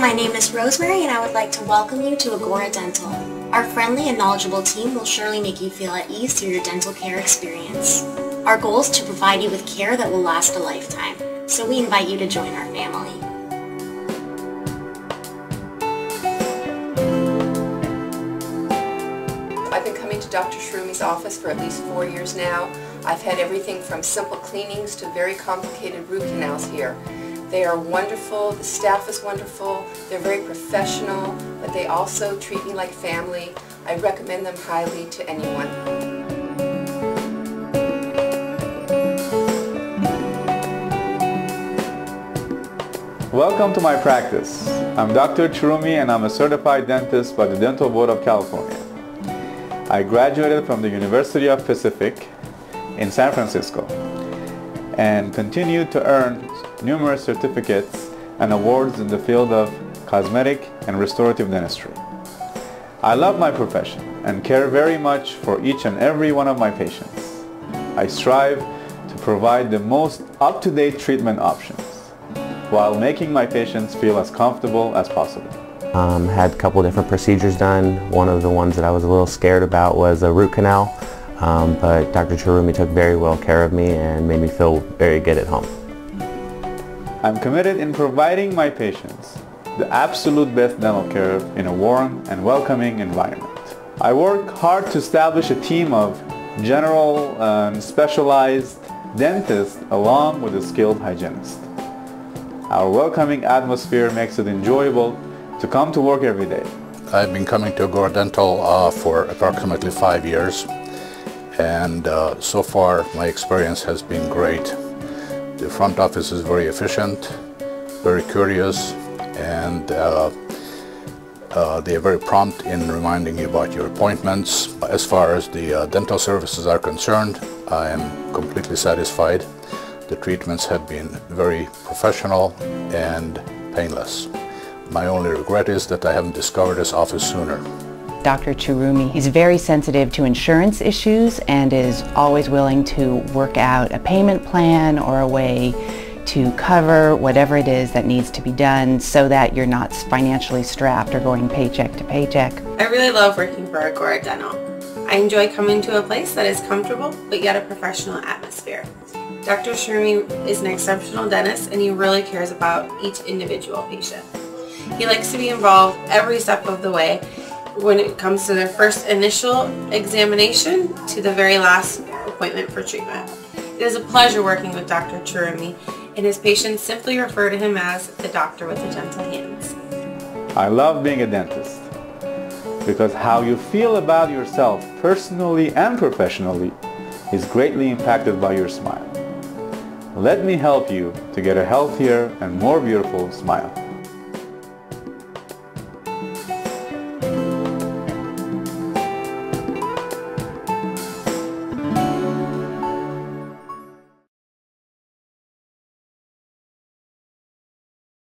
my name is Rosemary and I would like to welcome you to Agoura Dental. Our friendly and knowledgeable team will surely make you feel at ease through your dental care experience. Our goal is to provide you with care that will last a lifetime, so we invite you to join our family. I've been coming to Dr. Choroomi's office for at least four years now. I've had everything from simple cleanings to very complicated root canals here. They are wonderful, the staff is wonderful, they're very professional, but they also treat me like family. I recommend them highly to anyone. Welcome to my practice. I'm Dr. Choroomi and I'm a certified dentist by the Dental Board of California. I graduated from the University of Pacific in San Francisco and continued to earn numerous certificates and awards in the field of cosmetic and restorative dentistry. I love my profession and care very much for each and every one of my patients. I strive to provide the most up-to-date treatment options while making my patients feel as comfortable as possible. Um, had a couple different procedures done. One of the ones that I was a little scared about was a root canal, um, but Dr. Choroomi took very well care of me and made me feel very good at home. I'm committed in providing my patients the absolute best dental care in a warm and welcoming environment. I work hard to establish a team of general and specialized dentists along with a skilled hygienist. Our welcoming atmosphere makes it enjoyable to come to work every day. I've been coming to Agoura Dental uh, for approximately five years and uh, so far my experience has been great. The front office is very efficient, very curious and uh, uh, they are very prompt in reminding you about your appointments. As far as the uh, dental services are concerned, I am completely satisfied. The treatments have been very professional and painless. My only regret is that I haven't discovered this office sooner. Dr. Choroomi is very sensitive to insurance issues and is always willing to work out a payment plan or a way to cover whatever it is that needs to be done so that you're not financially strapped or going paycheck to paycheck. I really love working for Agoura Dental. I enjoy coming to a place that is comfortable but yet a professional atmosphere. Dr. Choroomi is an exceptional dentist and he really cares about each individual patient. He likes to be involved every step of the way when it comes to their first initial examination to the very last appointment for treatment. It is a pleasure working with Dr. Choroomi and his patients simply refer to him as the doctor with the gentle hands. I love being a dentist because how you feel about yourself personally and professionally is greatly impacted by your smile. Let me help you to get a healthier and more beautiful smile.